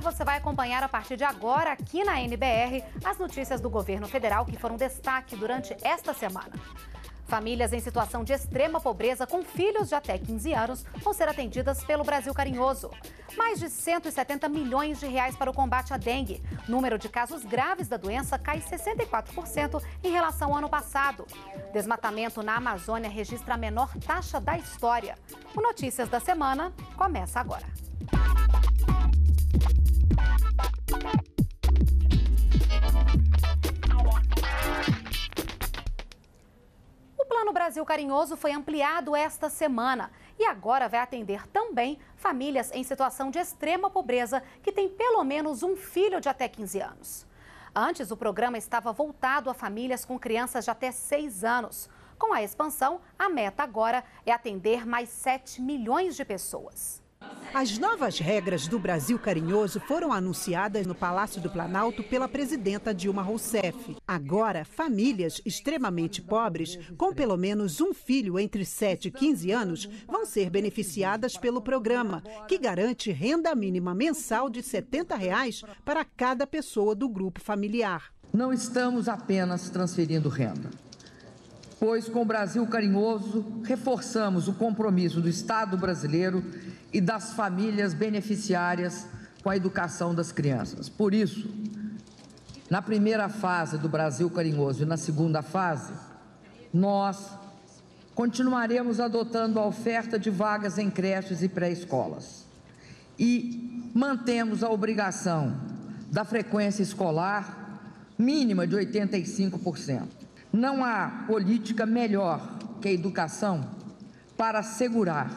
Você vai acompanhar a partir de agora aqui na NBR as notícias do governo federal que foram destaque durante esta semana. Famílias em situação de extrema pobreza com filhos de até 15 anos vão ser atendidas pelo Brasil Carinhoso. Mais de 170 milhões de reais para o combate à dengue. Número de casos graves da doença cai 64% em relação ao ano passado. Desmatamento na Amazônia registra a menor taxa da história. O Notícias da Semana começa agora. O Plano Brasil Carinhoso foi ampliado esta semana e agora vai atender também famílias em situação de extrema pobreza que têm pelo menos um filho de até 15 anos. Antes, o programa estava voltado a famílias com crianças de até 6 anos. Com a expansão, a meta agora é atender mais 7 milhões de pessoas. As novas regras do Brasil Carinhoso foram anunciadas no Palácio do Planalto pela presidenta Dilma Rousseff. Agora, famílias extremamente pobres, com pelo menos um filho entre 7 e 15 anos, vão ser beneficiadas pelo programa, que garante renda mínima mensal de 70 reais para cada pessoa do grupo familiar. Não estamos apenas transferindo renda pois com o Brasil Carinhoso reforçamos o compromisso do Estado brasileiro e das famílias beneficiárias com a educação das crianças. Por isso, na primeira fase do Brasil Carinhoso e na segunda fase, nós continuaremos adotando a oferta de vagas em creches e pré-escolas. E mantemos a obrigação da frequência escolar mínima de 85%. Não há política melhor que a educação para assegurar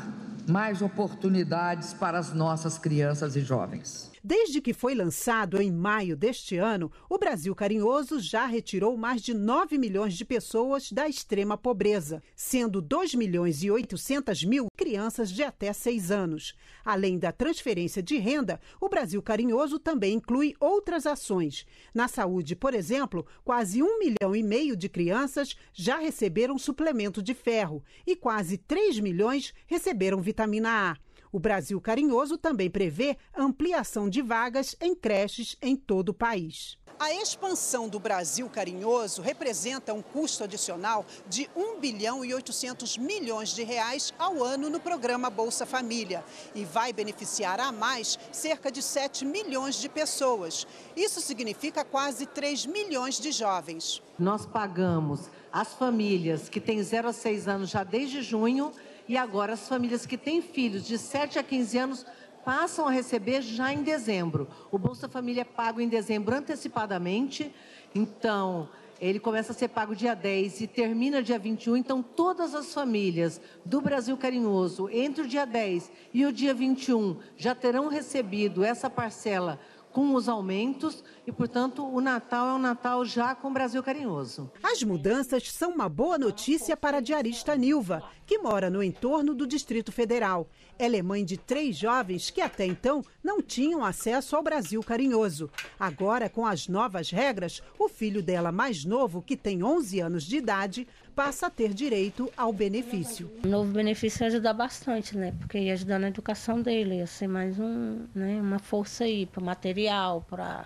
mais oportunidades para as nossas crianças e jovens. Desde que foi lançado em maio deste ano, o Brasil Carinhoso já retirou mais de 9 milhões de pessoas da extrema pobreza, sendo 2 milhões e 800 mil crianças de até 6 anos. Além da transferência de renda, o Brasil Carinhoso também inclui outras ações. Na saúde, por exemplo, quase um milhão e meio de crianças já receberam suplemento de ferro e quase 3 milhões receberam vitamina A. O Brasil Carinhoso também prevê ampliação de vagas em creches em todo o país. A expansão do Brasil Carinhoso representa um custo adicional de 1 bilhão e 800 milhões de reais ao ano no programa Bolsa Família e vai beneficiar a mais cerca de 7 milhões de pessoas. Isso significa quase 3 milhões de jovens. Nós pagamos as famílias que têm 0 a 6 anos já desde junho e agora as famílias que têm filhos de 7 a 15 anos passam a receber já em dezembro. O Bolsa Família é pago em dezembro antecipadamente, então ele começa a ser pago dia 10 e termina dia 21. Então, todas as famílias do Brasil Carinhoso, entre o dia 10 e o dia 21, já terão recebido essa parcela com os aumentos e, portanto, o Natal é um Natal já com o Brasil carinhoso. As mudanças são uma boa notícia para a diarista Nilva, que mora no entorno do Distrito Federal. Ela é mãe de três jovens que até então não tinham acesso ao Brasil carinhoso. Agora, com as novas regras, o filho dela mais novo, que tem 11 anos de idade, passa a ter direito ao benefício. O novo benefício ia ajudar bastante, né? Porque ia ajudar na educação dele, ia ser mais um, né, uma força aí para material, para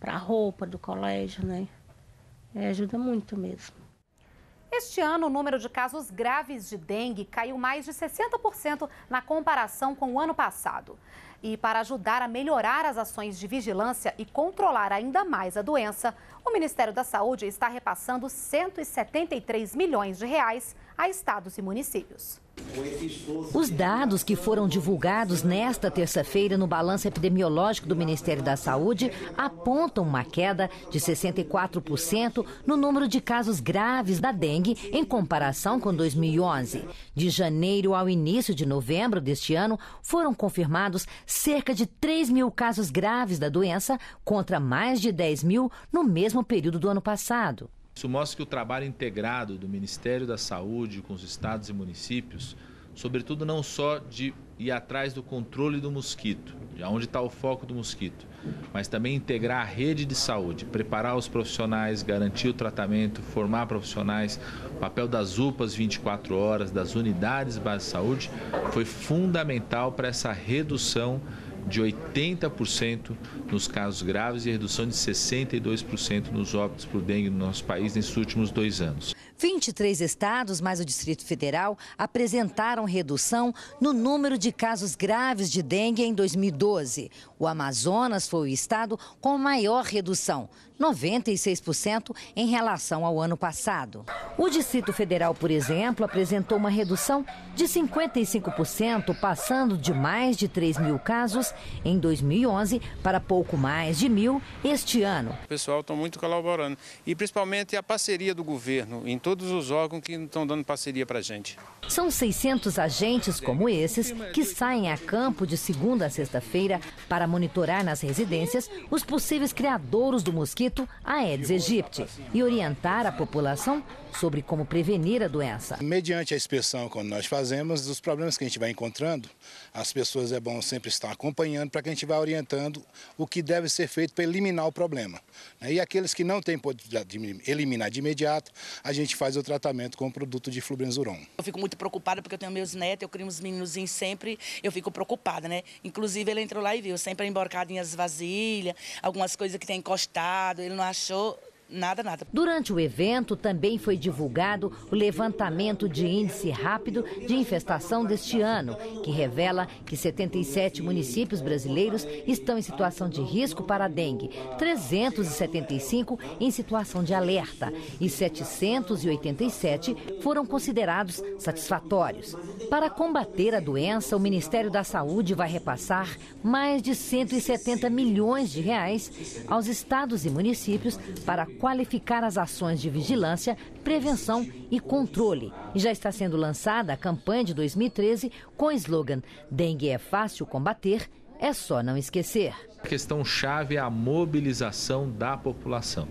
para roupa do colégio, né? É, ajuda muito mesmo. Este ano, o número de casos graves de dengue caiu mais de 60% na comparação com o ano passado. E para ajudar a melhorar as ações de vigilância e controlar ainda mais a doença, o Ministério da Saúde está repassando 173 milhões de reais a estados e municípios. Os dados que foram divulgados nesta terça-feira no balanço epidemiológico do Ministério da Saúde apontam uma queda de 64% no número de casos graves da dengue em comparação com 2011. De janeiro ao início de novembro deste ano, foram confirmados cerca de 3 mil casos graves da doença, contra mais de 10 mil no mesmo período do ano passado. Isso mostra que o trabalho integrado do Ministério da Saúde com os estados e municípios, sobretudo não só de ir atrás do controle do mosquito, de onde está o foco do mosquito, mas também integrar a rede de saúde, preparar os profissionais, garantir o tratamento, formar profissionais, o papel das UPAs 24 horas, das unidades básicas de saúde, foi fundamental para essa redução de 80% nos casos graves e redução de 62% nos óbitos por dengue no nosso país nesses últimos dois anos. 23 estados, mais o Distrito Federal, apresentaram redução no número de casos graves de dengue em 2012. O Amazonas foi o estado com maior redução, 96% em relação ao ano passado. O Distrito Federal, por exemplo, apresentou uma redução de 55%, passando de mais de 3 mil casos em 2011 para pouco mais de mil este ano. O pessoal está muito colaborando e principalmente a parceria do governo em todos os órgãos que estão dando parceria para a gente. São 600 agentes como esses que saem a campo de segunda a sexta-feira para monitorar nas residências os possíveis criadouros do mosquito Aedes aegypti e orientar a população sobre como prevenir a doença. Mediante a inspeção que nós fazemos, dos problemas que a gente vai encontrando, as pessoas é bom sempre estar acompanhando para que a gente vá orientando o que deve ser feito para eliminar o problema. Né? E aqueles que não têm poder eliminar de imediato, a gente faz o tratamento com o produto de flubenzuron. Eu fico muito preocupada porque eu tenho meus netos, eu crio uns meninozinhos sempre, eu fico preocupada, né? Inclusive ele entrou lá e viu, sempre emborcado em as vasilhas, algumas coisas que tem encostado, ele não achou nada, nada. Durante o evento também foi divulgado o levantamento de índice rápido de infestação deste ano, que revela que 77 municípios brasileiros estão em situação de risco para a dengue, 375 em situação de alerta e 787 foram considerados satisfatórios. Para combater a doença, o Ministério da Saúde vai repassar mais de 170 milhões de reais aos estados e municípios para qualificar as ações de vigilância, prevenção e controle. E já está sendo lançada a campanha de 2013 com o slogan Dengue é fácil combater, é só não esquecer. A questão chave é a mobilização da população.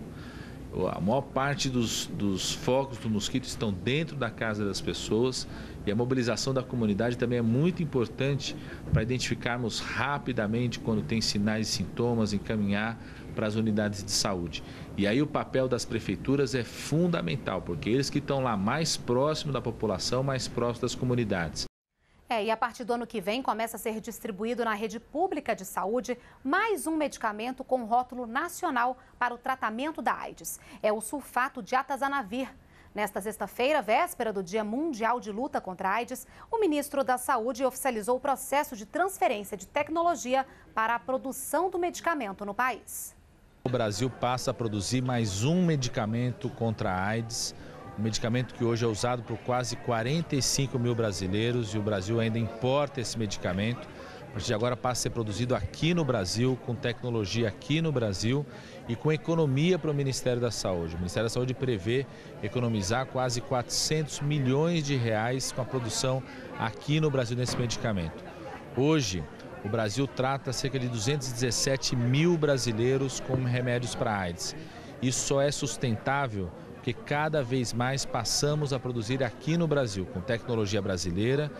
A maior parte dos, dos focos do mosquito estão dentro da casa das pessoas e a mobilização da comunidade também é muito importante para identificarmos rapidamente quando tem sinais e sintomas, encaminhar para as unidades de saúde. E aí o papel das prefeituras é fundamental, porque eles que estão lá mais próximo da população, mais próximo das comunidades. É, e a partir do ano que vem começa a ser distribuído na rede pública de saúde mais um medicamento com rótulo nacional para o tratamento da AIDS. É o sulfato de atazanavir. Nesta sexta-feira, véspera do Dia Mundial de Luta contra a AIDS, o ministro da Saúde oficializou o processo de transferência de tecnologia para a produção do medicamento no país. O Brasil passa a produzir mais um medicamento contra a AIDS, um medicamento que hoje é usado por quase 45 mil brasileiros e o Brasil ainda importa esse medicamento. A partir de agora passa a ser produzido aqui no Brasil, com tecnologia aqui no Brasil e com economia para o Ministério da Saúde. O Ministério da Saúde prevê economizar quase 400 milhões de reais com a produção aqui no Brasil desse medicamento. Hoje, o Brasil trata cerca de 217 mil brasileiros com remédios para AIDS. Isso só é sustentável porque cada vez mais passamos a produzir aqui no Brasil, com tecnologia brasileira,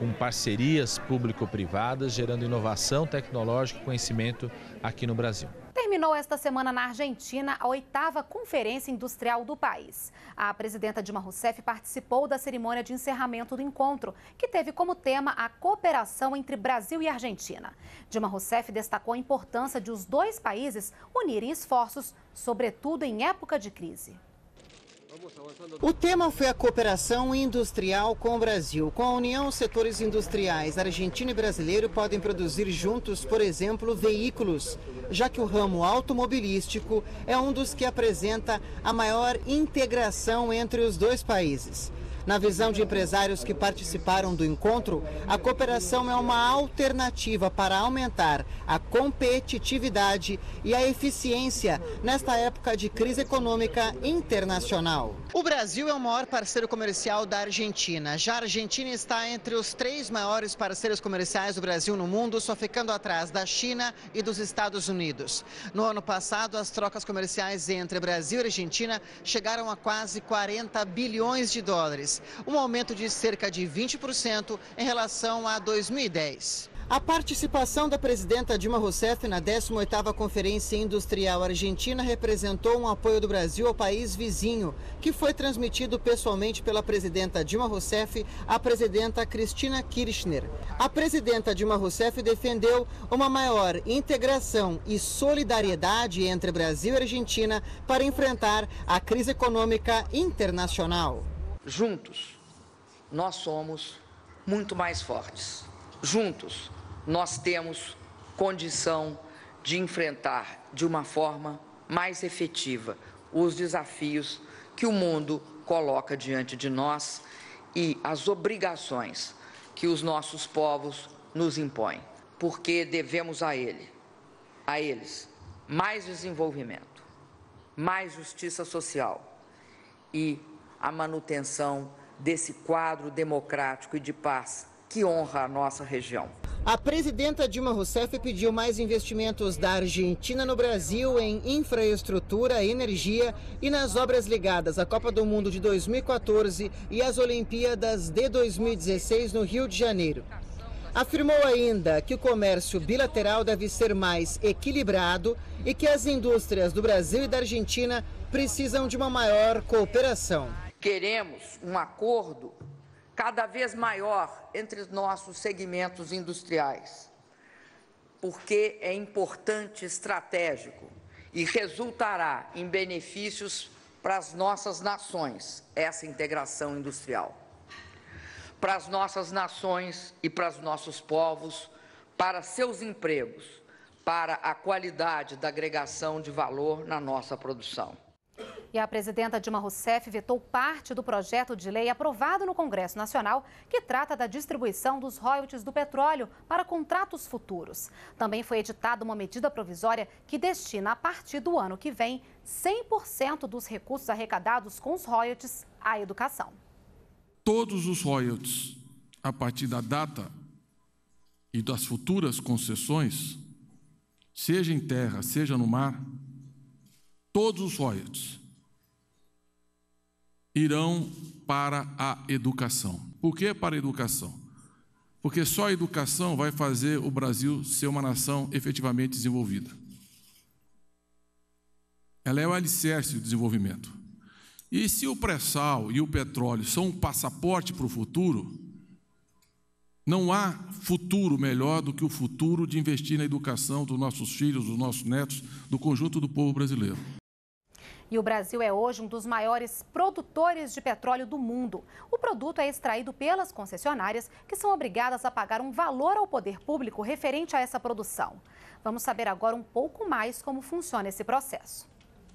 com parcerias público-privadas, gerando inovação tecnológica e conhecimento aqui no Brasil. Terminou esta semana na Argentina a oitava Conferência Industrial do país. A presidenta Dilma Rousseff participou da cerimônia de encerramento do encontro, que teve como tema a cooperação entre Brasil e Argentina. Dilma Rousseff destacou a importância de os dois países unirem esforços, sobretudo em época de crise. O tema foi a cooperação industrial com o Brasil. Com a união, setores industriais argentino e brasileiro podem produzir juntos, por exemplo, veículos, já que o ramo automobilístico é um dos que apresenta a maior integração entre os dois países. Na visão de empresários que participaram do encontro, a cooperação é uma alternativa para aumentar a competitividade e a eficiência nesta época de crise econômica internacional. O Brasil é o maior parceiro comercial da Argentina. Já a Argentina está entre os três maiores parceiros comerciais do Brasil no mundo, só ficando atrás da China e dos Estados Unidos. No ano passado, as trocas comerciais entre Brasil e Argentina chegaram a quase 40 bilhões de dólares um aumento de cerca de 20% em relação a 2010. A participação da presidenta Dilma Rousseff na 18ª Conferência Industrial Argentina representou um apoio do Brasil ao país vizinho, que foi transmitido pessoalmente pela presidenta Dilma Rousseff à presidenta Cristina Kirchner. A presidenta Dilma Rousseff defendeu uma maior integração e solidariedade entre Brasil e Argentina para enfrentar a crise econômica internacional. Juntos, nós somos muito mais fortes. Juntos, nós temos condição de enfrentar de uma forma mais efetiva os desafios que o mundo coloca diante de nós e as obrigações que os nossos povos nos impõem, porque devemos a ele, a eles, mais desenvolvimento, mais justiça social e a manutenção desse quadro democrático e de paz que honra a nossa região. A presidenta Dilma Rousseff pediu mais investimentos da Argentina no Brasil em infraestrutura, energia e nas obras ligadas à Copa do Mundo de 2014 e às Olimpíadas de 2016 no Rio de Janeiro. Afirmou ainda que o comércio bilateral deve ser mais equilibrado e que as indústrias do Brasil e da Argentina precisam de uma maior cooperação. Queremos um acordo cada vez maior entre os nossos segmentos industriais, porque é importante, estratégico e resultará em benefícios para as nossas nações essa integração industrial. Para as nossas nações e para os nossos povos, para seus empregos, para a qualidade da agregação de valor na nossa produção. E a presidenta Dilma Rousseff vetou parte do projeto de lei aprovado no Congresso Nacional que trata da distribuição dos royalties do petróleo para contratos futuros. Também foi editada uma medida provisória que destina, a partir do ano que vem, 100% dos recursos arrecadados com os royalties à educação. Todos os royalties, a partir da data e das futuras concessões, seja em terra, seja no mar, todos os royalties irão para a educação. Por que para a educação? Porque só a educação vai fazer o Brasil ser uma nação efetivamente desenvolvida. Ela é o alicerce do desenvolvimento. E se o pré-sal e o petróleo são um passaporte para o futuro, não há futuro melhor do que o futuro de investir na educação dos nossos filhos, dos nossos netos, do conjunto do povo brasileiro. E o Brasil é hoje um dos maiores produtores de petróleo do mundo. O produto é extraído pelas concessionárias, que são obrigadas a pagar um valor ao poder público referente a essa produção. Vamos saber agora um pouco mais como funciona esse processo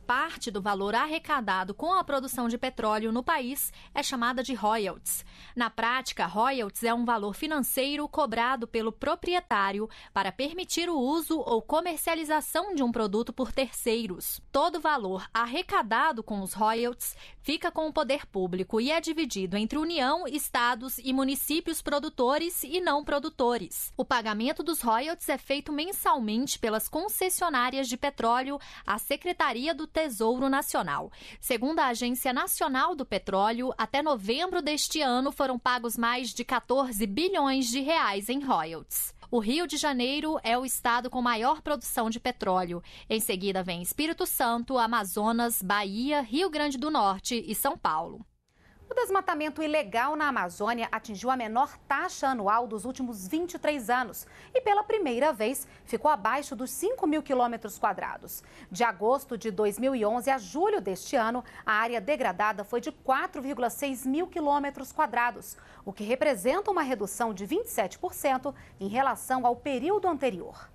parte do valor arrecadado com a produção de petróleo no país é chamada de royalties. Na prática, royalties é um valor financeiro cobrado pelo proprietário para permitir o uso ou comercialização de um produto por terceiros. Todo valor arrecadado com os royalties fica com o poder público e é dividido entre União, estados e municípios produtores e não produtores. O pagamento dos royalties é feito mensalmente pelas concessionárias de petróleo à Secretaria do Tesouro Nacional. Segundo a Agência Nacional do Petróleo, até novembro deste ano foram pagos mais de 14 bilhões de reais em royalties. O Rio de Janeiro é o estado com maior produção de petróleo. Em seguida vem Espírito Santo, Amazonas, Bahia, Rio Grande do Norte e São Paulo. O desmatamento ilegal na Amazônia atingiu a menor taxa anual dos últimos 23 anos e, pela primeira vez, ficou abaixo dos 5 mil quilômetros quadrados. De agosto de 2011 a julho deste ano, a área degradada foi de 4,6 mil quilômetros quadrados, o que representa uma redução de 27% em relação ao período anterior.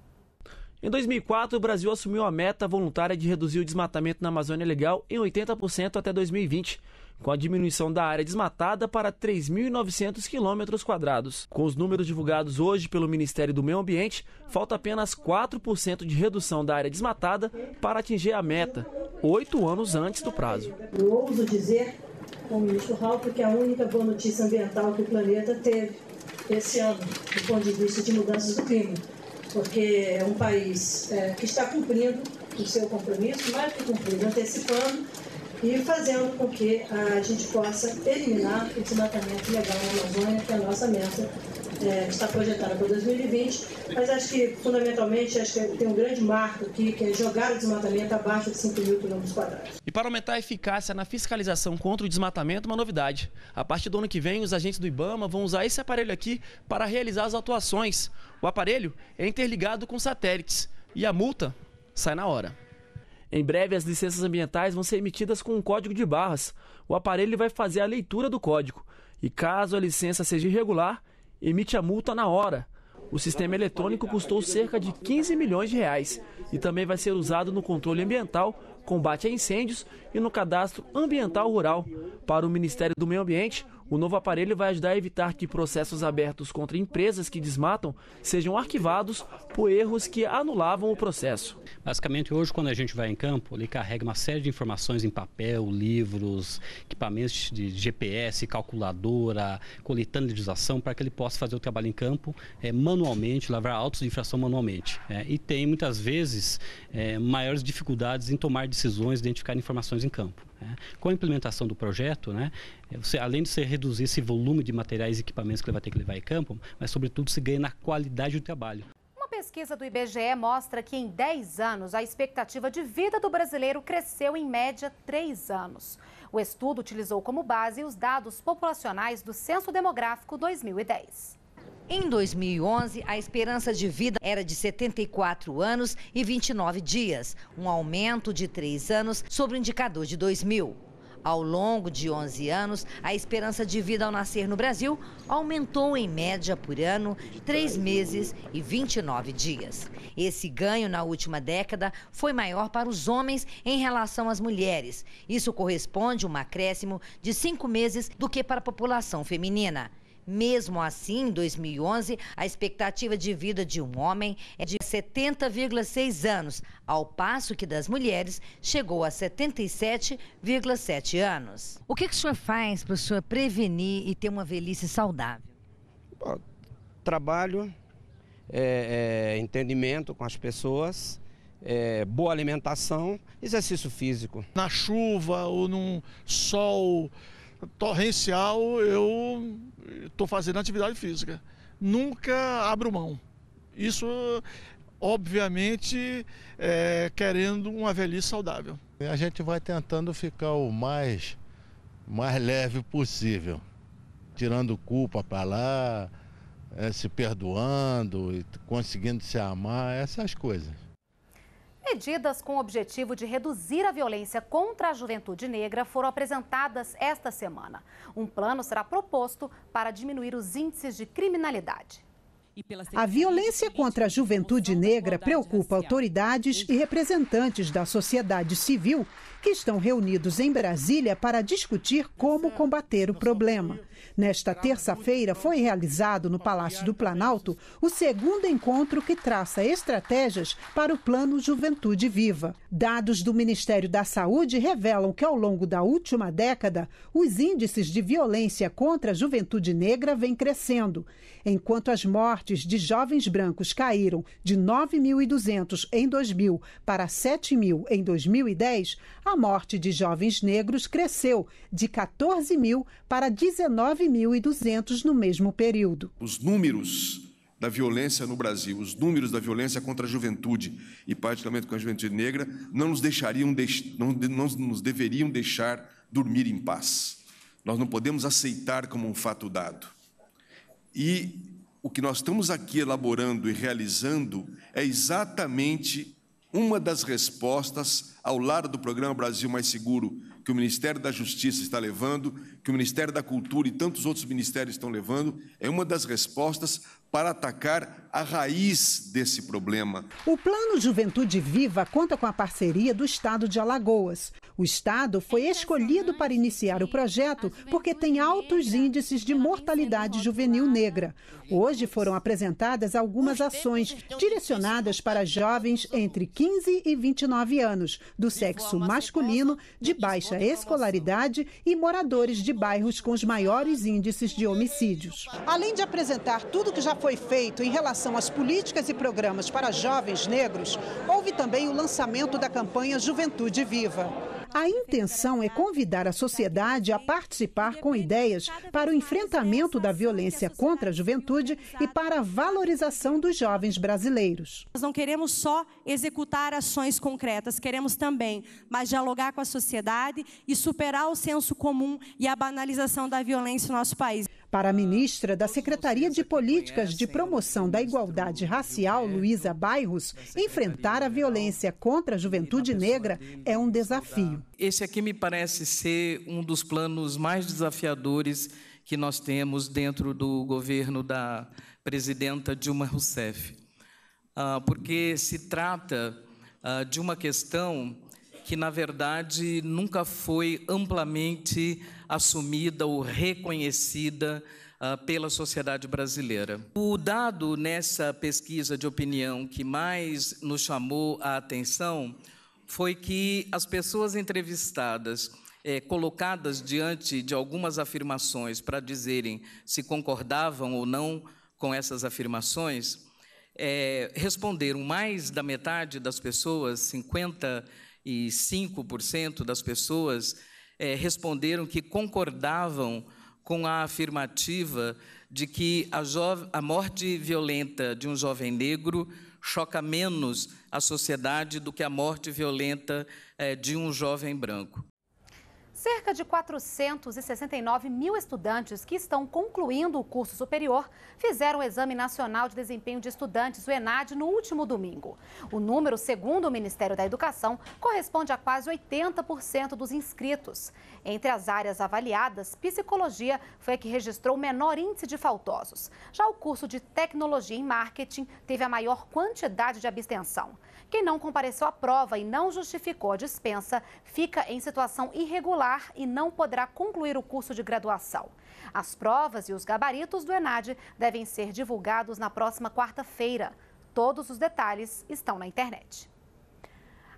Em 2004, o Brasil assumiu a meta voluntária de reduzir o desmatamento na Amazônia Legal em 80% até 2020 com a diminuição da área desmatada para 3.900 quilômetros quadrados. Com os números divulgados hoje pelo Ministério do Meio Ambiente, falta apenas 4% de redução da área desmatada para atingir a meta, oito anos antes do prazo. Eu ouso dizer, com o ministro Ralph, que é a única boa notícia ambiental que o planeta teve esse ano, do ponto de vista de mudanças do clima, porque é um país é, que está cumprindo o seu compromisso, mais que cumprindo, antecipando e fazendo com que a gente possa eliminar o desmatamento ilegal na Amazônia, que é a nossa meta é, está projetada para 2020, mas acho que, fundamentalmente, acho que tem um grande marco aqui, que é jogar o desmatamento abaixo de 5 mil quilômetros quadrados. E para aumentar a eficácia na fiscalização contra o desmatamento, uma novidade. A partir do ano que vem, os agentes do IBAMA vão usar esse aparelho aqui para realizar as atuações. O aparelho é interligado com satélites e a multa sai na hora. Em breve, as licenças ambientais vão ser emitidas com um código de barras. O aparelho vai fazer a leitura do código e, caso a licença seja irregular, emite a multa na hora. O sistema eletrônico custou cerca de 15 milhões de reais e também vai ser usado no controle ambiental, combate a incêndios e no cadastro ambiental rural. Para o Ministério do Meio Ambiente, o novo aparelho vai ajudar a evitar que processos abertos contra empresas que desmatam sejam arquivados por erros que anulavam o processo. Basicamente, hoje, quando a gente vai em campo, ele carrega uma série de informações em papel, livros, equipamentos de GPS, calculadora, coletando legislação, para que ele possa fazer o trabalho em campo é, manualmente, lavar autos de infração manualmente. É, e tem, muitas vezes, é, maiores dificuldades em tomar decisões, identificar informações em campo. Né? Com a implementação do projeto, né, você, além de você reduzir esse volume de materiais e equipamentos que ele vai ter que levar em campo, mas sobretudo se ganha na qualidade do trabalho. Uma pesquisa do IBGE mostra que em 10 anos a expectativa de vida do brasileiro cresceu em média 3 anos. O estudo utilizou como base os dados populacionais do Censo Demográfico 2010. Em 2011, a esperança de vida era de 74 anos e 29 dias, um aumento de 3 anos sobre o indicador de 2000. Ao longo de 11 anos, a esperança de vida ao nascer no Brasil aumentou em média por ano 3 meses e 29 dias. Esse ganho na última década foi maior para os homens em relação às mulheres. Isso corresponde a um acréscimo de 5 meses do que para a população feminina. Mesmo assim, em 2011, a expectativa de vida de um homem é de 70,6 anos, ao passo que das mulheres chegou a 77,7 anos. O que, que o senhor faz para o senhor prevenir e ter uma velhice saudável? Bom, trabalho, é, é, entendimento com as pessoas, é, boa alimentação, exercício físico. Na chuva ou num sol torrencial, eu estou fazendo atividade física. Nunca abro mão. Isso, obviamente, é, querendo uma velhice saudável. A gente vai tentando ficar o mais, mais leve possível, tirando culpa para lá, é, se perdoando, conseguindo se amar, essas coisas. Medidas com o objetivo de reduzir a violência contra a juventude negra foram apresentadas esta semana. Um plano será proposto para diminuir os índices de criminalidade. A violência contra a juventude negra preocupa autoridades e representantes da sociedade civil que estão reunidos em Brasília para discutir como combater o problema. Nesta terça-feira, foi realizado no Palácio do Planalto o segundo encontro que traça estratégias para o Plano Juventude Viva. Dados do Ministério da Saúde revelam que, ao longo da última década, os índices de violência contra a juventude negra vêm crescendo. Enquanto as mortes de jovens brancos caíram de 9.200 em 2000 para 7 mil em 2010, a morte de jovens negros cresceu de 14 mil para 19.200 no mesmo período. Os números da violência no Brasil, os números da violência contra a juventude e particularmente com a juventude negra, não nos deixariam, não, não nos deveriam deixar dormir em paz. Nós não podemos aceitar como um fato dado. E o que nós estamos aqui elaborando e realizando é exatamente uma das respostas ao lado do programa Brasil Mais Seguro que o Ministério da Justiça está levando, que o Ministério da Cultura e tantos outros ministérios estão levando, é uma das respostas para atacar a raiz desse problema. O Plano Juventude Viva conta com a parceria do Estado de Alagoas. O Estado foi escolhido para iniciar o projeto porque tem altos índices de mortalidade juvenil negra. Hoje foram apresentadas algumas ações direcionadas para jovens entre 15 e 29 anos, do sexo masculino, de baixa escolaridade e moradores de bairros com os maiores índices de homicídios. Além de apresentar tudo que já foi feito em relação às políticas e programas para jovens negros, houve também o lançamento da campanha Juventude Viva. A intenção é convidar a sociedade a participar com ideias para o enfrentamento da violência contra a juventude e para a valorização dos jovens brasileiros. Nós não queremos só executar ações concretas, queremos também mais dialogar com a sociedade e superar o senso comum e a banalização da violência no nosso país. Para a ministra da Secretaria de Políticas de Promoção da Igualdade Racial, Luísa Bairros, enfrentar a violência contra a juventude negra é um desafio. Esse aqui me parece ser um dos planos mais desafiadores que nós temos dentro do governo da presidenta Dilma Rousseff, ah, porque se trata ah, de uma questão que, na verdade, nunca foi amplamente assumida ou reconhecida uh, pela sociedade brasileira. O dado nessa pesquisa de opinião que mais nos chamou a atenção foi que as pessoas entrevistadas é, colocadas diante de algumas afirmações para dizerem se concordavam ou não com essas afirmações, é, responderam mais da metade das pessoas, 55% das pessoas, é, responderam que concordavam com a afirmativa de que a, a morte violenta de um jovem negro choca menos a sociedade do que a morte violenta é, de um jovem branco. Cerca de 469 mil estudantes que estão concluindo o curso superior fizeram o Exame Nacional de Desempenho de Estudantes, o ENAD, no último domingo. O número, segundo o Ministério da Educação, corresponde a quase 80% dos inscritos. Entre as áreas avaliadas, psicologia foi a que registrou o menor índice de faltosos. Já o curso de tecnologia em marketing teve a maior quantidade de abstenção. Quem não compareceu à prova e não justificou a dispensa fica em situação irregular e não poderá concluir o curso de graduação. As provas e os gabaritos do ENAD devem ser divulgados na próxima quarta-feira. Todos os detalhes estão na internet.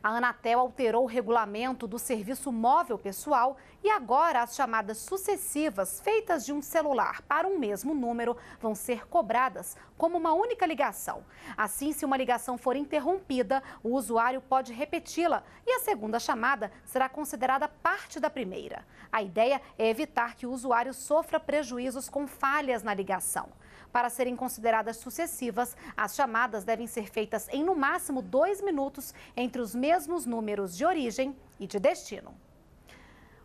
A Anatel alterou o regulamento do serviço móvel pessoal e agora as chamadas sucessivas feitas de um celular para um mesmo número vão ser cobradas como uma única ligação. Assim, se uma ligação for interrompida, o usuário pode repeti-la e a segunda chamada será considerada parte da primeira. A ideia é evitar que o usuário sofra prejuízos com falhas na ligação. Para serem consideradas sucessivas, as chamadas devem ser feitas em no máximo dois minutos entre os mesmos números de origem e de destino.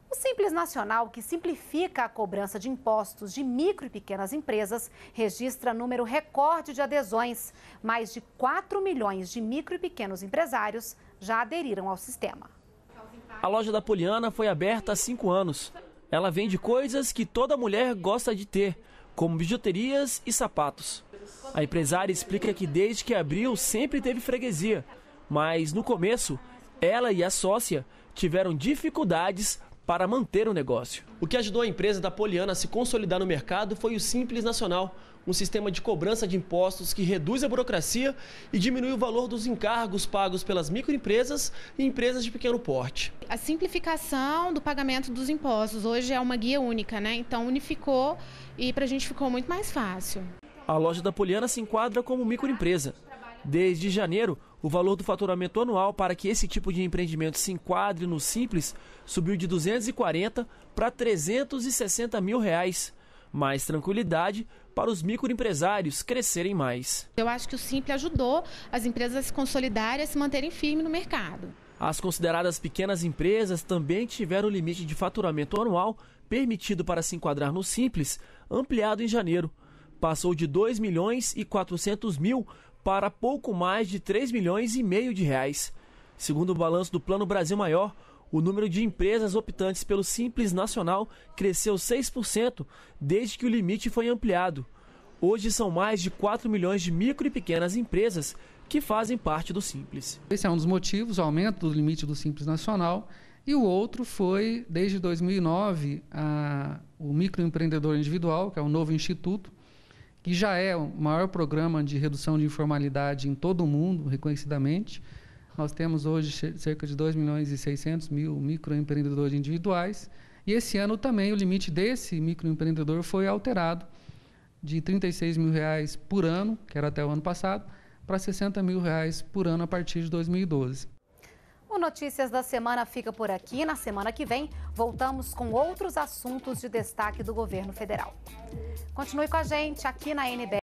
O Simples Nacional, que simplifica a cobrança de impostos de micro e pequenas empresas, registra número recorde de adesões. Mais de 4 milhões de micro e pequenos empresários já aderiram ao sistema. A loja da Poliana foi aberta há cinco anos. Ela vende coisas que toda mulher gosta de ter como bijuterias e sapatos. A empresária explica que desde que abriu sempre teve freguesia, mas no começo ela e a sócia tiveram dificuldades para manter o negócio. O que ajudou a empresa da Poliana a se consolidar no mercado foi o Simples Nacional, um sistema de cobrança de impostos que reduz a burocracia e diminui o valor dos encargos pagos pelas microempresas e empresas de pequeno porte. A simplificação do pagamento dos impostos hoje é uma guia única, né? Então unificou e para a gente ficou muito mais fácil. A loja da Poliana se enquadra como microempresa. Desde janeiro, o valor do faturamento anual para que esse tipo de empreendimento se enquadre no Simples subiu de 240 para 360 mil reais. Mais tranquilidade para os microempresários crescerem mais. Eu acho que o Simples ajudou as empresas a se consolidarem e a se manterem firmes no mercado. As consideradas pequenas empresas também tiveram o limite de faturamento anual permitido para se enquadrar no Simples ampliado em janeiro. Passou de 2 milhões e 400 mil para pouco mais de 3 milhões e meio de reais. Segundo o balanço do Plano Brasil Maior, o número de empresas optantes pelo Simples Nacional cresceu 6% desde que o limite foi ampliado. Hoje são mais de 4 milhões de micro e pequenas empresas que fazem parte do Simples. Esse é um dos motivos, o aumento do limite do Simples Nacional. E o outro foi, desde 2009, a, o microempreendedor individual, que é o novo instituto, que já é o maior programa de redução de informalidade em todo o mundo, reconhecidamente. Nós temos hoje cerca de 2 milhões e 600 mil microempreendedores individuais. E esse ano também o limite desse microempreendedor foi alterado de 36 mil reais por ano, que era até o ano passado, para 60 mil reais por ano a partir de 2012. O Notícias da Semana fica por aqui. Na semana que vem, voltamos com outros assuntos de destaque do governo federal. Continue com a gente aqui na NBR.